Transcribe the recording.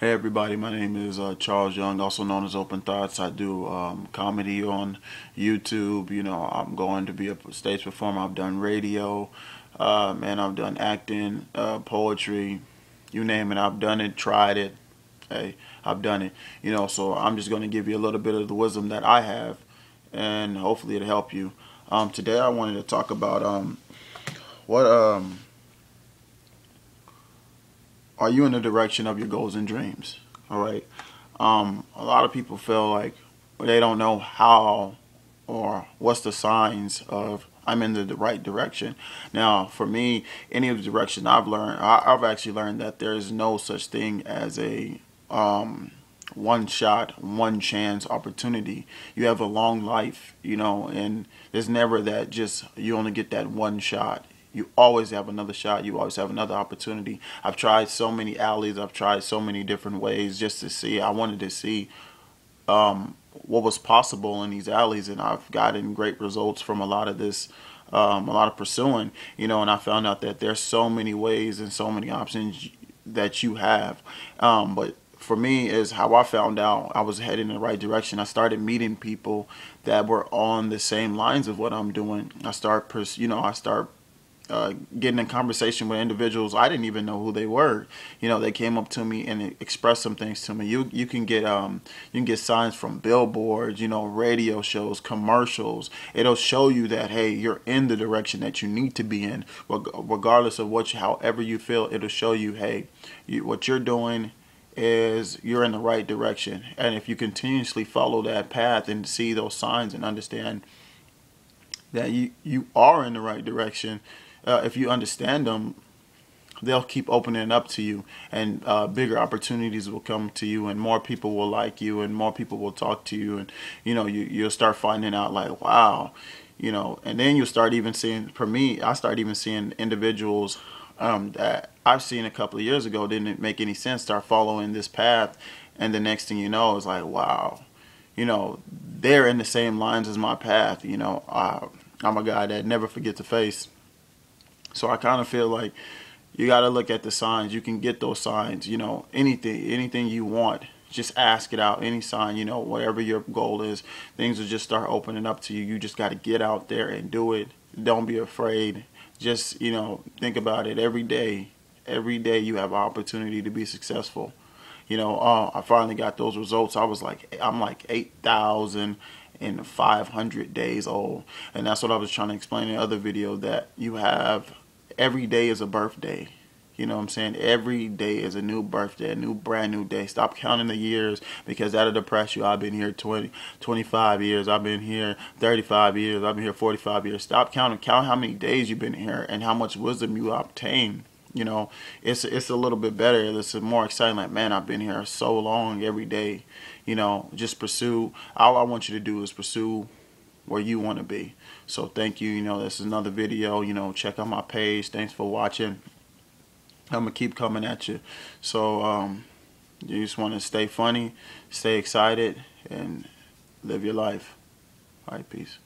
Hey everybody, my name is uh, Charles Young, also known as Open Thoughts. I do um, comedy on YouTube. You know, I'm going to be a stage performer. I've done radio, um, and I've done acting, uh, poetry, you name it. I've done it, tried it. Hey, I've done it. You know, so I'm just going to give you a little bit of the wisdom that I have, and hopefully it'll help you. Um, today I wanted to talk about um, what um, are you in the direction of your goals and dreams? All right. Um, a lot of people feel like they don't know how or what's the signs of I'm in the right direction. Now, for me, any of the direction I've learned, I've actually learned that there is no such thing as a um, one shot, one chance opportunity. You have a long life, you know, and there's never that just you only get that one shot you always have another shot. You always have another opportunity. I've tried so many alleys. I've tried so many different ways just to see. I wanted to see um, what was possible in these alleys, and I've gotten great results from a lot of this, um, a lot of pursuing. You know, and I found out that there's so many ways and so many options that you have. Um, but for me is how I found out I was heading in the right direction. I started meeting people that were on the same lines of what I'm doing. I start, you know, I start uh, getting in conversation with individuals I didn't even know who they were. You know, they came up to me and expressed some things to me. You you can get um you can get signs from billboards, you know, radio shows, commercials. It'll show you that hey, you're in the direction that you need to be in, regardless of what, you, however you feel. It'll show you hey, you, what you're doing is you're in the right direction, and if you continuously follow that path and see those signs and understand that you you are in the right direction uh, if you understand them, they'll keep opening up to you, and uh, bigger opportunities will come to you, and more people will like you, and more people will talk to you, and you know you you'll start finding out like wow, you know, and then you'll start even seeing. For me, I start even seeing individuals um, that I've seen a couple of years ago didn't make any sense. Start following this path, and the next thing you know is like wow, you know, they're in the same lines as my path. You know, uh, I'm a guy that never forgets a face so I kind of feel like you got to look at the signs. You can get those signs, you know, anything, anything you want. Just ask it out, any sign, you know, whatever your goal is, things will just start opening up to you. You just got to get out there and do it. Don't be afraid. Just, you know, think about it every day. Every day you have an opportunity to be successful. You know, uh, I finally got those results. I was like, I'm like 8,000 and 500 days old. And that's what I was trying to explain in the other video that you have every day is a birthday. You know what I'm saying? Every day is a new birthday, a new brand new day. Stop counting the years because that'll depress you. I've been here 20, 25 years. I've been here 35 years. I've been here 45 years. Stop counting. Count how many days you've been here and how much wisdom you obtain. You know, it's it's a little bit better. It's more exciting. Like, man, I've been here so long every day. You know, just pursue. All I want you to do is pursue where you want to be. So thank you. You know, this is another video. You know, check out my page. Thanks for watching. I'm gonna keep coming at you. So um, you just want to stay funny, stay excited, and live your life. All right, peace.